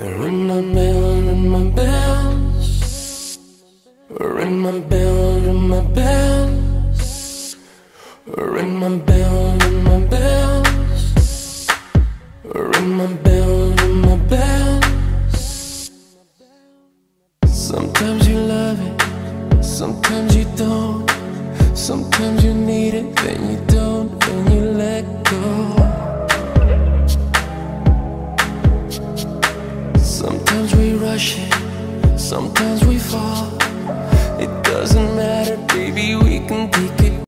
Ring my bell, ring my bells. Ring my bell, ring my bells. Ring my bell, ring my bells. Ring my bell, ring my bells. Sometimes you love it, sometimes you don't. Sometimes you need it, Sometimes we rush it, sometimes we fall.